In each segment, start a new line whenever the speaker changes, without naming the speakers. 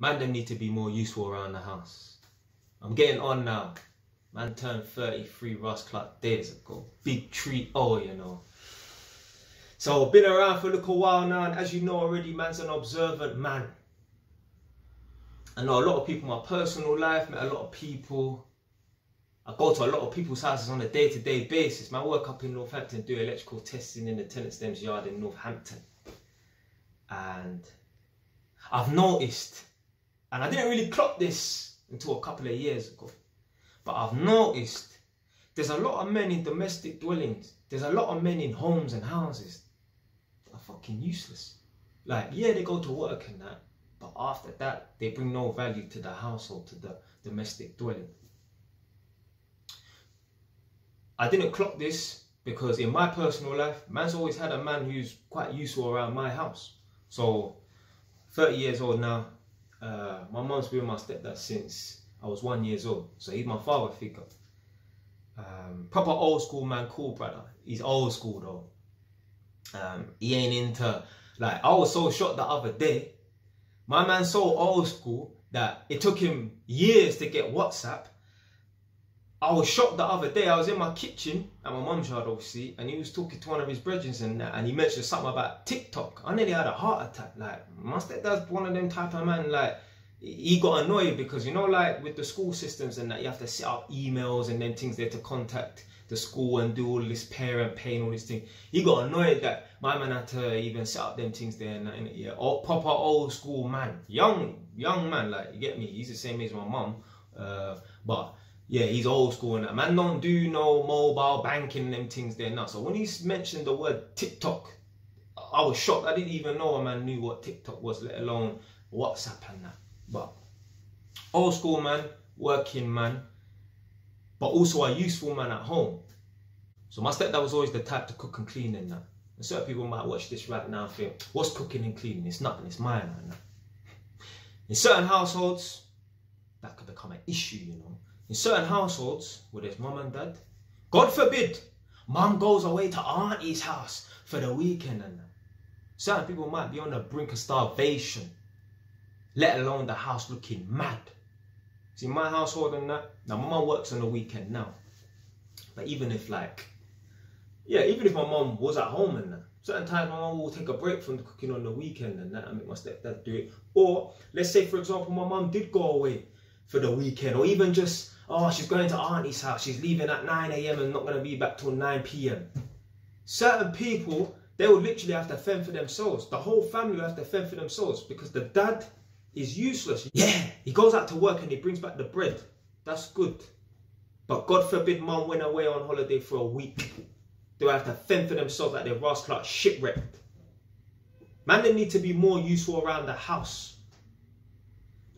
man them need to be more useful around the house. I'm getting on now. Man turned 33 Ross Clark days ago. Big treat, oh, you know. So I've been around for a little while now, and as you know already, man's an observant man. I know a lot of people in my personal life, met a lot of people. I go to a lot of people's houses on a day-to-day basis. Man, I work up in Northampton, do electrical testing in the tenant stems yard in Northampton. And I've noticed, and I didn't really clock this until a couple of years ago, but I've noticed there's a lot of men in domestic dwellings, there's a lot of men in homes and houses that are fucking useless. Like, yeah, they go to work and that, but after that, they bring no value to the household, to the domestic dwelling. I didn't clock this because in my personal life, man's always had a man who's quite useful around my house. So, 30 years old now, uh, my mom's been my stepdad since I was one years old. So he's my father figure. Um, proper old school man, cool brother. He's old school though. Um, he ain't into like I was so shocked the other day. My man's so old school that it took him years to get WhatsApp. I was shocked the other day. I was in my kitchen at my mum's yard, obviously, and he was talking to one of his brethren and that, and he mentioned something about TikTok. I nearly had a heart attack. Like, my stepdad's one of them type of man. Like, he got annoyed because you know, like with the school systems and that, you have to set up emails and then things there to contact the school and do all this parent paying all this thing. He got annoyed that my man had to even set up them things there and that, yeah, all proper old school man, young young man. Like, you get me? He's the same age as my mum, uh, but yeah, he's old school and that. Man don't do no mobile banking and them things there now. So when he mentioned the word TikTok, I was shocked. I didn't even know a man knew what TikTok was, let alone WhatsApp and that. But old school man, working man, but also a useful man at home. So my stepdad was always the type to cook and clean and that. And certain people might watch this right now and think, what's cooking and cleaning? It's nothing, it's mine and that. In certain households, that could become an issue, you know. In certain households with his mum and dad, God forbid, mum goes away to auntie's house for the weekend and. Uh, certain people might be on the brink of starvation, let alone the house looking mad. See, my household and that, now my mum works on the weekend now. But even if like, yeah, even if my mum was at home and that, certain times my mum will take a break from cooking on the weekend and that and make my stepdad do it. Or let's say for example my mum did go away for the weekend or even just oh, she's going to auntie's house, she's leaving at 9 a.m. and not going to be back till 9 p.m. Certain people, they will literally have to fend for themselves. The whole family will have to fend for themselves because the dad is useless. Yeah, he goes out to work and he brings back the bread. That's good. But God forbid mom went away on holiday for a week. They will have to fend for themselves like they're Ross Clark shipwrecked. Man, they need to be more useful around the house.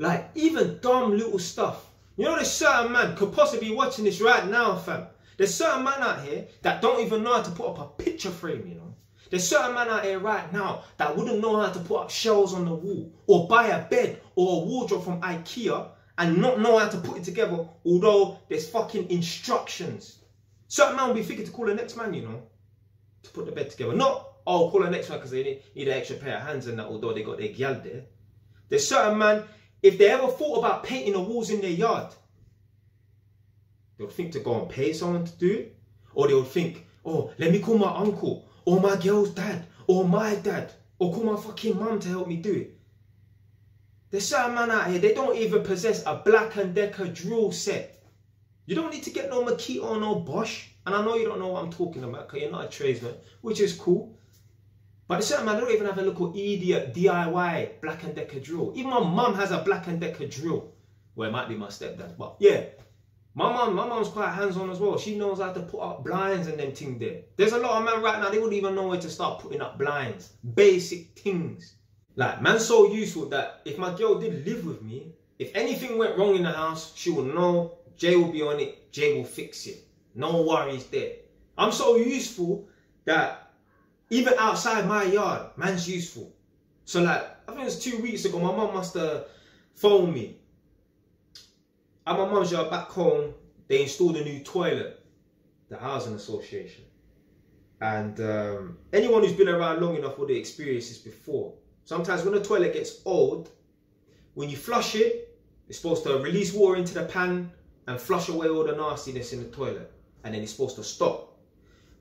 Like, even dumb little stuff. You know, there's certain man could possibly be watching this right now, fam. There's certain man out here that don't even know how to put up a picture frame, you know. There's certain man out here right now that wouldn't know how to put up shelves on the wall or buy a bed or a wardrobe from Ikea and not know how to put it together, although there's fucking instructions. Certain man will be thinking to call the next man, you know, to put the bed together. Not, oh, call the next man because they need, need an extra pair of hands and that, although they got their gal there. There's certain man, if they ever thought about painting the walls in their yard, they would think to go and pay someone to do it. Or they would think, oh, let me call my uncle, or my girl's dad, or my dad, or call my fucking mum to help me do it. There's certain man out here, they don't even possess a Black & Decker drill set. You don't need to get no Makita or no Bosch. And I know you don't know what I'm talking about because you're not a tradesman, which is cool. But there's certain man, they don't even have a little idiot DIY Black & Decker drill. Even my mum has a Black & Decker drill. Well, it might be my stepdad, but yeah. My mum, my mum's quite hands-on as well. She knows how to put up blinds and them things there. There's a lot of men right now, they wouldn't even know where to start putting up blinds. Basic things. Like, man's so useful that if my girl did live with me, if anything went wrong in the house, she will know, Jay will be on it, Jay will fix it. No worries there. I'm so useful that even outside my yard, man's useful. So like, I think it was two weeks ago, my mum must have phoned me at my mum's yard back home, they installed a new toilet, the housing association. And um, anyone who's been around long enough would have experienced this before. Sometimes when the toilet gets old, when you flush it, it's supposed to release water into the pan and flush away all the nastiness in the toilet. And then it's supposed to stop.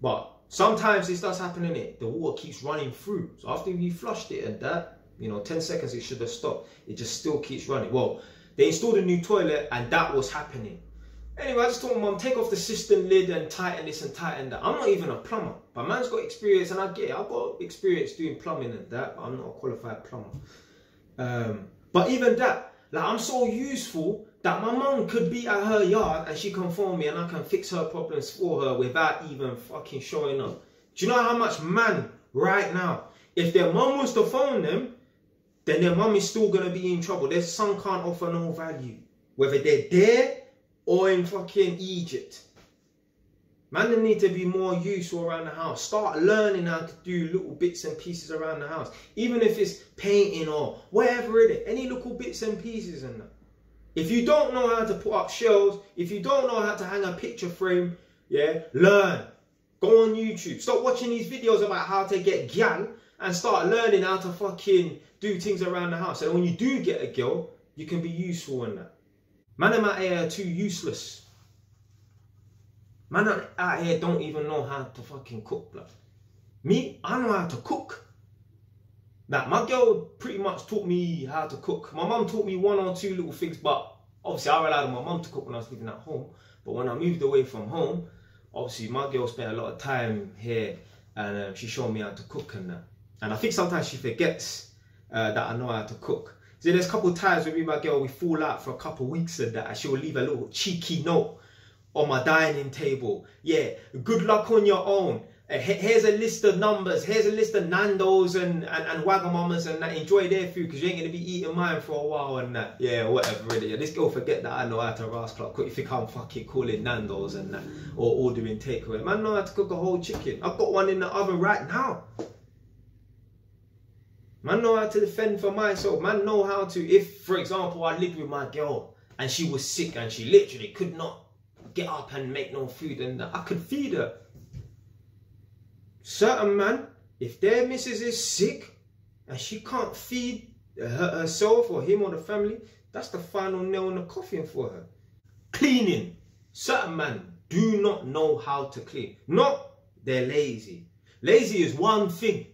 But sometimes this does happen in it. The water keeps running through. So after you flushed it and that, you know, 10 seconds it should have stopped. It just still keeps running. Well, they installed a new toilet and that was happening. Anyway, I just told my mum, take off the cistern lid and tighten this and tighten that. I'm not even a plumber, but man's got experience and I get it. I've got experience doing plumbing and that, but I'm not a qualified plumber. Um, but even that, like I'm so useful that my mum could be at her yard and she can phone me and I can fix her problems for her without even fucking showing up. Do you know how much man right now, if their mum was to phone them, then their mum is still gonna be in trouble. Their son can't offer no value. Whether they're there or in fucking Egypt. Man, need to be more useful around the house. Start learning how to do little bits and pieces around the house. Even if it's painting or whatever it is. Any little bits and pieces and that. If you don't know how to put up shelves, if you don't know how to hang a picture frame, yeah, learn. Go on YouTube. Stop watching these videos about how to get gal and start learning how to fucking do things around the house. And when you do get a girl, you can be useful in that. Man out here too useless. Man out here don't even know how to fucking cook, blood. Me, I know how to cook. Now, my girl pretty much taught me how to cook. My mum taught me one or two little things, but obviously I relied on my mum to cook when I was living at home. But when I moved away from home, obviously my girl spent a lot of time here and uh, she showed me how to cook and that. And I think sometimes she forgets uh, that I know how to cook. So there's a couple of times with me my girl, we fall out for a couple of weeks and that, and she will leave a little cheeky note on my dining table. Yeah, good luck on your own. Uh, here's a list of numbers. Here's a list of Nando's and, and, and Wagamamas and that. Enjoy their food because you ain't going to be eating mine for a while and that. Yeah, whatever, really. This girl forget that I know how to rascal cook. You think I'm fucking calling Nando's and that or ordering takeaway. Man, know how to cook a whole chicken. I've got one in the oven right now. Man know how to defend for myself. Man know how to, if for example I lived with my girl and she was sick and she literally could not get up and make no food and I could feed her. Certain man, if their missus is sick and she can't feed her, herself or him or the family, that's the final nail in the coffin for her. Cleaning. Certain men do not know how to clean. Not they're lazy. Lazy is one thing.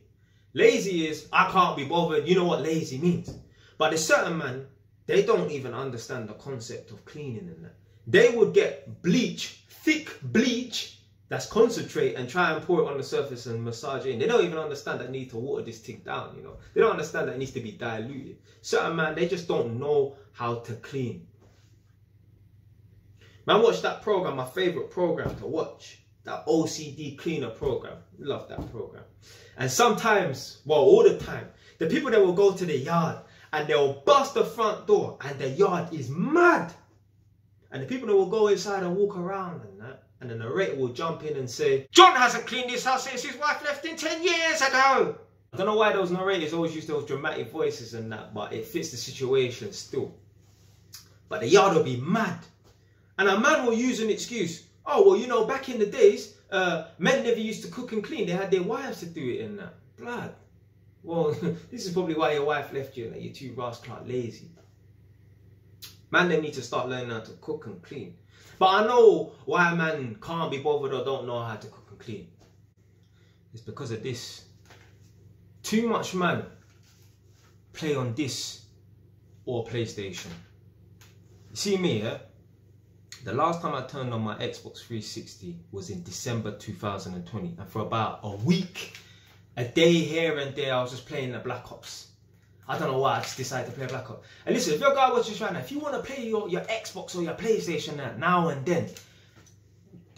Lazy is, I can't be bothered. You know what lazy means. But a certain man, they don't even understand the concept of cleaning and that. They would get bleach, thick bleach, that's concentrate and try and pour it on the surface and massage it in. They don't even understand that need to water this thing down, you know. They don't understand that it needs to be diluted. Certain man, they just don't know how to clean. Man, watch that program, my favorite program to watch. That OCD cleaner program. Love that program. And sometimes, well, all the time, the people that will go to the yard and they'll bust the front door and the yard is mad. And the people that will go inside and walk around and that, and the narrator will jump in and say, John hasn't cleaned this house since his wife left him 10 years ago. I don't know why those narrators always use those dramatic voices and that, but it fits the situation still. But the yard will be mad. And a man will use an excuse. Oh, well, you know, back in the days, uh, men never used to cook and clean. They had their wives to do it in that. Blood. Well, this is probably why your wife left you. Like you're too rascal, lazy. Man, they need to start learning how to cook and clean. But I know why a man can't be bothered or don't know how to cook and clean. It's because of this. Too much man play on this or PlayStation. You see me, yeah? The last time I turned on my Xbox 360 was in December 2020. And for about a week, a day here and there, I was just playing the Black Ops. I don't know why I just decided to play Black Ops. And listen, if you're a guy watching right now, if you want to play your, your Xbox or your PlayStation now and then,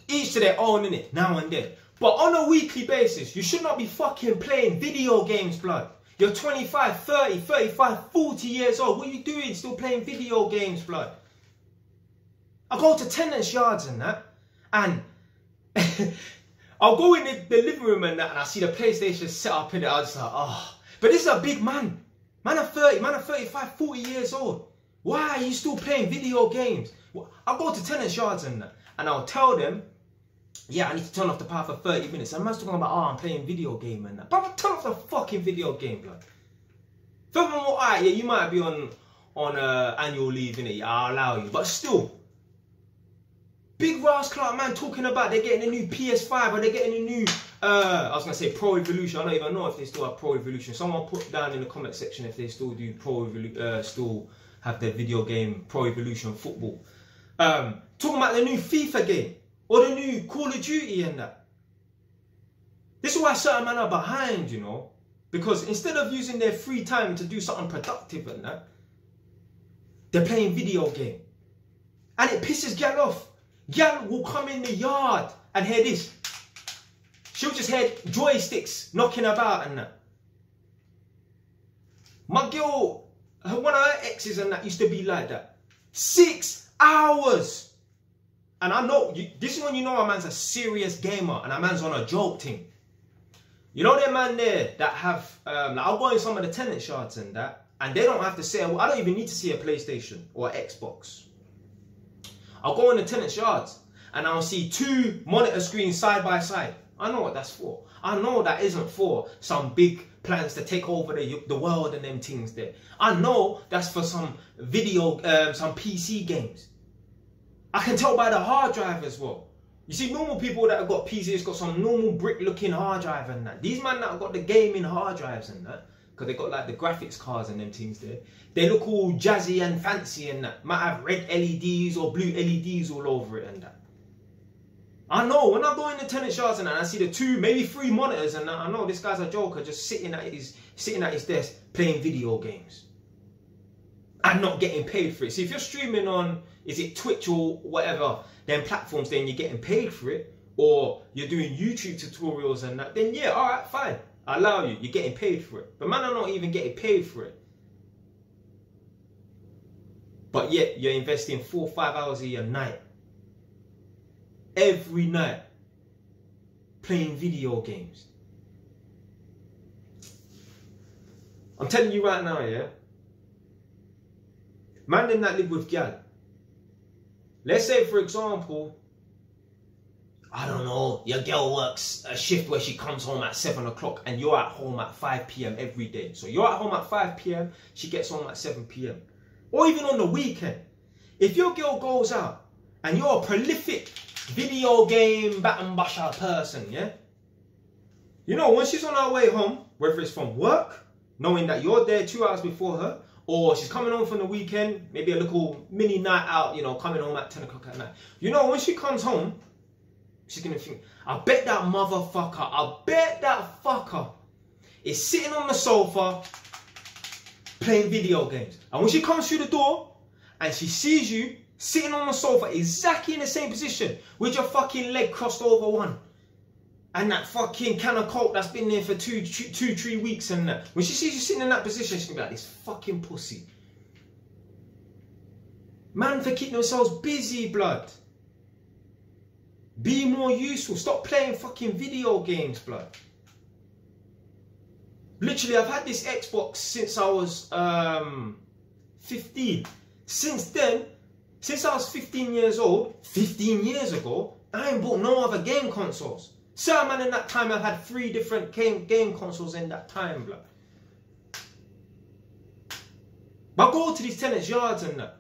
each to their own in it, now and then. But on a weekly basis, you should not be fucking playing video games, blood. You're 25, 30, 35, 40 years old. What are you doing still playing video games, blood? I go to tenants' yards and that, and I'll go in the, the, living room and that, and I see the PlayStation set up in it. I just like, oh. But this is a big man. Man of 30, man of 35, 40 years old. Why are you still playing video games? I'll go to tenants' yards and and I'll tell them, yeah, I need to turn off the power for 30 minutes. And man's talking about, oh, I'm playing video game and that. But turn off the fucking video game, blood. Furthermore, alright, yeah, you might be on on uh, annual leave, innit? I'll allow you. But still, Big Ross Clark, man, talking about they're getting a new PS5 or they're getting a new, uh, I was gonna say Pro Evolution. I don't even know if they still have Pro Evolution. Someone put down in the comment section if they still do Pro Evolution, uh, still have their video game Pro Evolution Football. Um, talking about the new FIFA game or the new Call of Duty and that. This is why certain men are behind, you know. Because instead of using their free time to do something productive and that, they're playing video game. And it pisses gal off. Gal will come in the yard and hear this. She'll just hear joysticks knocking about and that. My girl, one of her exes and that used to be like that. Six hours. And I know, this is when you know a man's a serious gamer and a man's on a joke thing. You know them man there that have, um, like I'll go in some of the tenant shards and that, and they don't have to say, I don't even need to see a PlayStation or Xbox. I'll go in the tenant shards and I'll see two monitor screens side by side. I know what that's for. I know that isn't for some big plans to take over the, the world and them things there. I know that's for some video, um, some PC games. I can tell by the hard drive as well. You see, normal people that have got PCs got some normal brick looking hard drive and that. These men that have got the gaming hard drives and that, because they got like the graphics cards and them things there, they look all jazzy and fancy and that. Might have red LEDs or blue LEDs all over it and that. I know when I go in the tenant shards and I see the two, maybe three monitors, and I know this guy's a joker just sitting at his sitting at his desk playing video games and not getting paid for it. See, if you're streaming on, is it Twitch or whatever, then platforms, then you're getting paid for it, or you're doing YouTube tutorials and that, then yeah, all right, fine. I allow you. You're getting paid for it. But man I'm not even getting paid for it. But yet you're investing four five hours a night. Every night. Playing video games. I'm telling you right now, yeah. Man did not live with gal. Let's say, for example, I don't know, your girl works a shift where she comes home at 7 o'clock and you're at home at 5 p.m. every day. So you're at home at 5 p.m., she gets home at 7 p.m. Or even on the weekend. If your girl goes out and you're a prolific video game baton basher person, yeah? You know, when she's on her way home, whether it's from work, knowing that you're there two hours before her, or she's coming home from the weekend, maybe a little mini night out, you know, coming home at 10 o'clock at night. You know, when she comes home, she's gonna think, I bet that motherfucker, I bet that fucker is sitting on the sofa playing video games. And when she comes through the door and she sees you sitting on the sofa exactly in the same position with your fucking leg crossed over one and that fucking can of coke that's been there for two, two, three weeks and that. When she sees you sitting in that position, she's gonna be like, this fucking pussy. Man for keeping themselves busy, blood. Be more useful. Stop playing fucking video games, blood. Literally, I've had this Xbox since I was um, 15. Since then, since I was 15 years old, 15 years ago, I ain't bought no other game consoles. So man, in that time, I've had three different game, game consoles in that time, blood. But I go to these tenants' yards and that.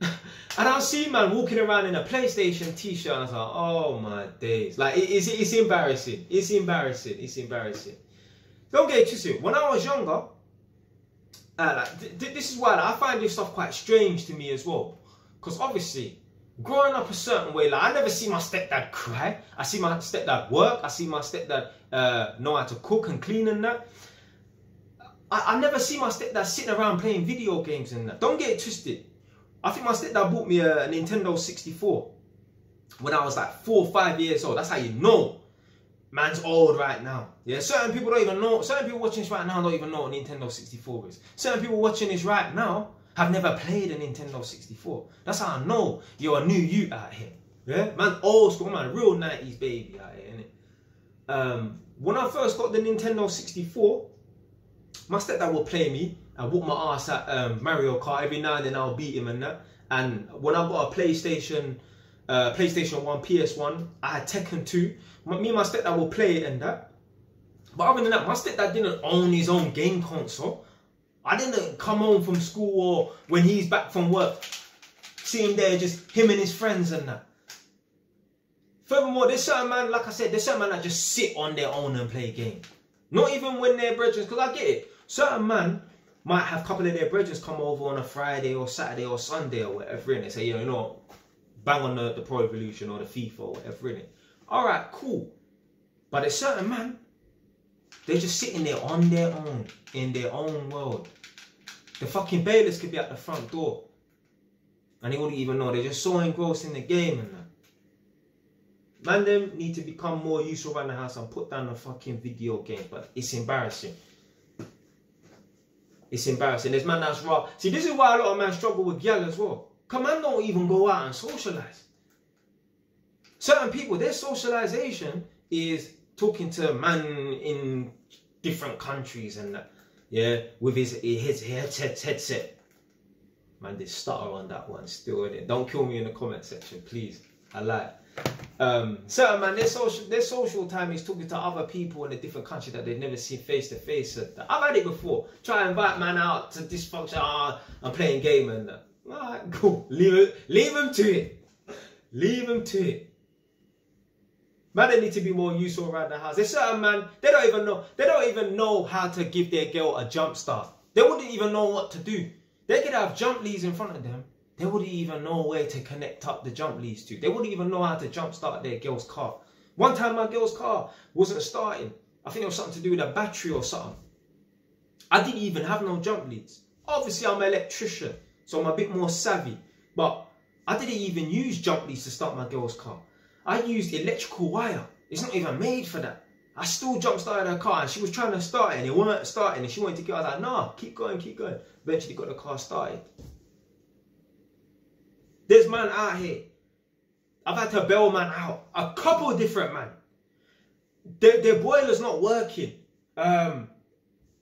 and I'll see man walking around in a PlayStation t-shirt and I was like, oh my days. Like, it's, it's embarrassing. It's embarrassing. It's embarrassing. Don't get it twisted. When I was younger, uh, like, th th this is why like, I find this stuff quite strange to me as well. Because obviously, growing up a certain way, like I never see my stepdad cry. I see my stepdad work. I see my stepdad uh, know how to cook and clean and that. I, I never see my stepdad sitting around playing video games and that. Don't get it twisted. I think my stepdad bought me a, a Nintendo 64 when I was like four or five years old. That's how you know man's old right now. Yeah, certain people don't even know. Certain people watching this right now don't even know what Nintendo 64 is. Certain people watching this right now have never played a Nintendo 64. That's how I know you're a new you out here. Yeah, man, old school, man, real 90s baby out here, innit? Um, when I first got the Nintendo 64, my stepdad would play me and whoop my ass at um, Mario Kart. Every now and then I'll beat him and that. And when I got a PlayStation, uh, PlayStation 1, PS1, I had Tekken 2. Me and my stepdad will play it and that. But other than that, my stepdad didn't own his own game console. I didn't come home from school or when he's back from work, see him there, just him and his friends and that. Furthermore, there's certain man, like I said, there's certain man that just sit on their own and play game. Not even when they're brethren, because I get it. Certain man might have a couple of their brethren come over on a Friday or Saturday or Sunday or whatever, and they say, yeah, you know, bang on the, the Pro Evolution or the FIFA or whatever, in it. Alright, cool. But there's certain man, they're just sitting there on their own, in their own world. The fucking bailiffs could be at the front door. And they wouldn't even know. They're just so engrossed in the game and that. Man, them need to become more useful around the house and put down the fucking video game. But it's embarrassing. It's embarrassing. There's man that's raw. See, this is why a lot of men struggle with gal as well. Come on, don't even go out and socialize. Certain people, their socialization is talking to a man in different countries and that. Yeah, with his his, his headset. Man, they stutter on that one still in it. Don't kill me in the comment section, please. I lie. Um, man, their social their social time is talking to other people in a different country that they've never seen face to face. I've had it before. Try and invite man out to dysfunction. Ah, I'm playing game and that. Alright, cool. Leave it. Leave him to it. Leave him to it. Man, they need to be more useful around the house. There's certain man, they don't even know, they don't even know how to give their girl a jump start. They wouldn't even know what to do. They could have jump leads in front of them. They wouldn't even know where to connect up the jump leads to. They wouldn't even know how to jump start their girl's car. One time my girl's car wasn't starting. I think it was something to do with a battery or something. I didn't even have no jump leads. Obviously, I'm an electrician, so I'm a bit more savvy. But I didn't even use jump leads to start my girl's car. I used electrical wire. It's not even made for that. I still jump started her car and she was trying to start it and it weren't starting and she wanted to get. I was like, nah, keep going, keep going. Eventually got the car started. There's man out here. I've had to bail man out. A couple different man. Their, their boiler's not working. Um,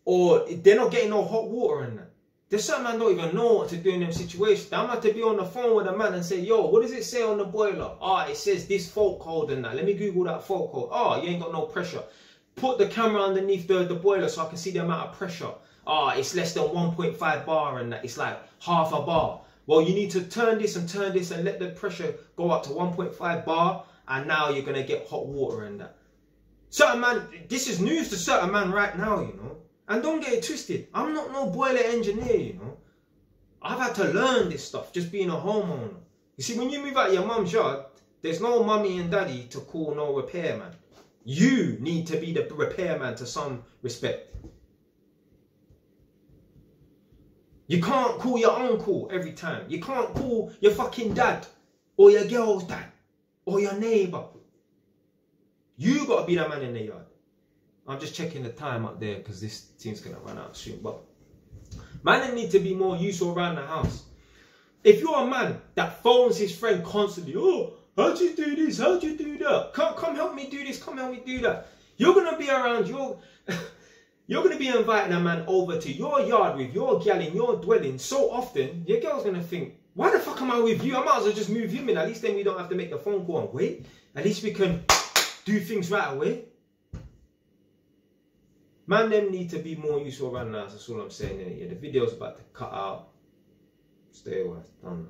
or they're not getting no hot water in that. There's some man don't even know what to do in them situations. I'm about to be on the phone with a man and say, yo, what does it say on the boiler? Ah, oh, it says this fault code and that. Let me Google that fault code. Oh, you ain't got no pressure. Put the camera underneath the, the boiler so I can see the amount of pressure. Ah, oh, it's less than 1.5 bar and that. It's like half a bar. Well, you need to turn this and turn this and let the pressure go up to 1.5 bar. And now you're going to get hot water and that. Certain man, this is news to certain man right now, you know. And don't get it twisted. I'm not no boiler engineer, you know. I've had to learn this stuff just being a homeowner. You see, when you move out your mum's yard, there's no mummy and daddy to call no repairman. You need to be the repairman to some respect. You can't call your uncle every time. You can't call your fucking dad or your girl's dad or your neighbor. You gotta be that man in the yard. I'm just checking the time up there because this team's gonna run out soon. But man, need to be more useful around the house. If you're a man that phones his friend constantly, oh, how'd you do this? How'd you do that? Come, come help me do this. Come help me do that. You're gonna be around your. You're gonna be inviting a man over to your yard with your gal in your dwelling so often, your girl's gonna think, why the fuck am I with you? I might as well just move him in. At least then we don't have to make the phone call and wait. At least we can do things right away. Man, them need to be more useful around now. That's all I'm saying. Yeah, the video's about to cut out. Stay away. Done.